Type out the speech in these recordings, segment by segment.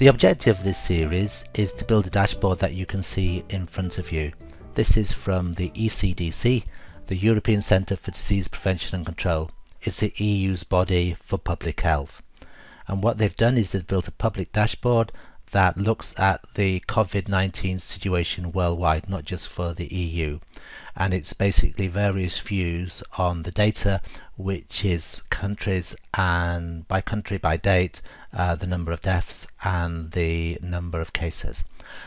The objective of this series is to build a dashboard that you can see in front of you. This is from the ECDC, the European Centre for Disease Prevention and Control. It's the EU's body for public health. And what they've done is they've built a public dashboard that looks at the COVID-19 situation worldwide, not just for the EU. And it's basically various views on the data, which is countries and by country, by date, uh, the number of deaths and the number of cases.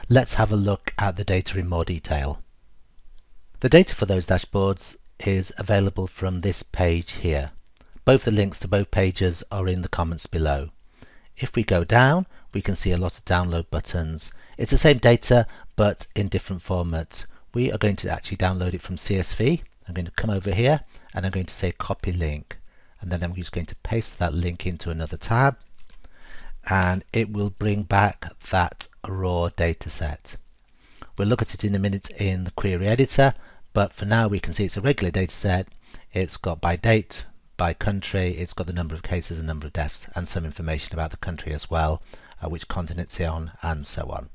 Let's have a look at the data in more detail. The data for those dashboards is available from this page here. Both the links to both pages are in the comments below. If we go down, we can see a lot of download buttons. It's the same data, but in different formats. We are going to actually download it from CSV. I'm going to come over here and I'm going to say copy link. And then I'm just going to paste that link into another tab and it will bring back that raw data set. We'll look at it in a minute in the query editor, but for now we can see it's a regular data set. It's got by date, by country, it's got the number of cases and number of deaths, and some information about the country as well, uh, which continent it's on, and so on.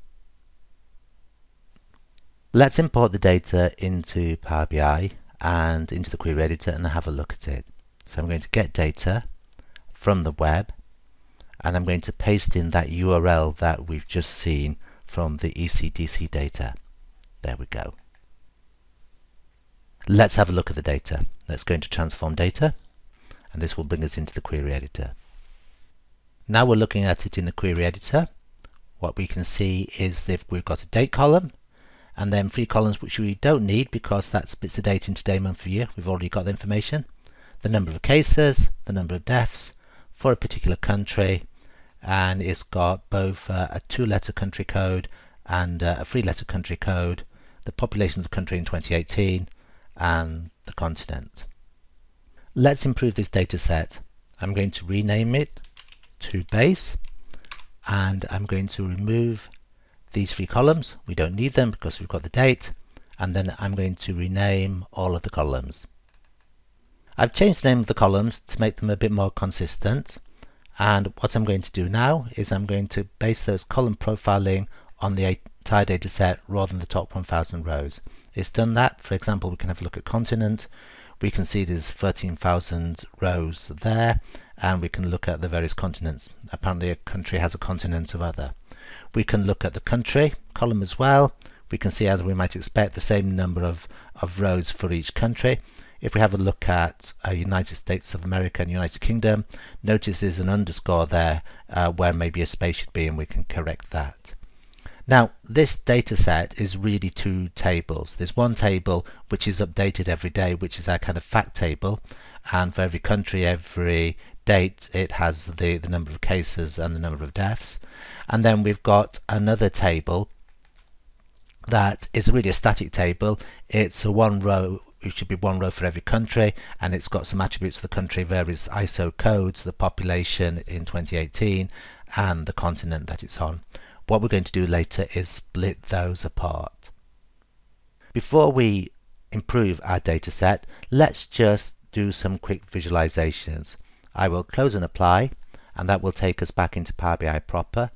Let's import the data into Power BI and into the query editor and have a look at it. So I'm going to get data from the web and I'm going to paste in that URL that we've just seen from the ECDC data. There we go. Let's have a look at the data. Let's go into transform data and this will bring us into the query editor. Now we're looking at it in the query editor. What we can see is that we've got a date column and then three columns which we don't need because that splits the date into day, month, year. We've already got the information. The number of cases, the number of deaths for a particular country, and it's got both uh, a two-letter country code and uh, a three-letter country code, the population of the country in 2018, and the continent. Let's improve this data set. I'm going to rename it to base and I'm going to remove these three columns. We don't need them because we've got the date and then I'm going to rename all of the columns. I've changed the name of the columns to make them a bit more consistent and what I'm going to do now is I'm going to base those column profiling on the entire data set rather than the top 1000 rows. It's done that. For example, we can have a look at continent. We can see there's 13,000 rows there and we can look at the various continents. Apparently a country has a continent of other. We can look at the country column as well. We can see as we might expect the same number of, of rows for each country. If we have a look at uh, United States of America and United Kingdom, notice there's an underscore there uh, where maybe a space should be and we can correct that. Now this data set is really two tables. There's one table which is updated every day which is our kind of fact table and for every country, every date it has the, the number of cases and the number of deaths. And then we've got another table that is really a static table. It's a one row it should be one row for every country and it's got some attributes of the country, various ISO codes, the population in 2018 and the continent that it's on. What we're going to do later is split those apart. Before we improve our data set, let's just do some quick visualizations. I will close and apply and that will take us back into Power BI proper.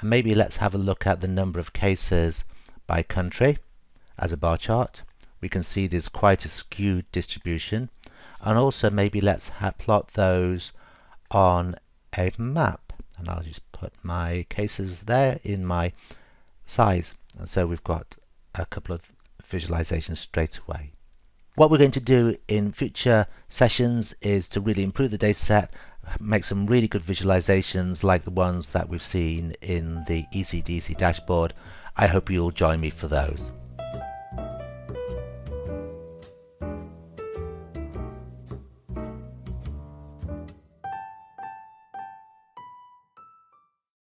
And maybe let's have a look at the number of cases by country as a bar chart. We can see there's quite a skewed distribution. And also maybe let's plot those on a map. And I'll just put my cases there in my size. And so we've got a couple of visualizations straight away. What we're going to do in future sessions is to really improve the data set, make some really good visualizations like the ones that we've seen in the ECDC dashboard. I hope you'll join me for those.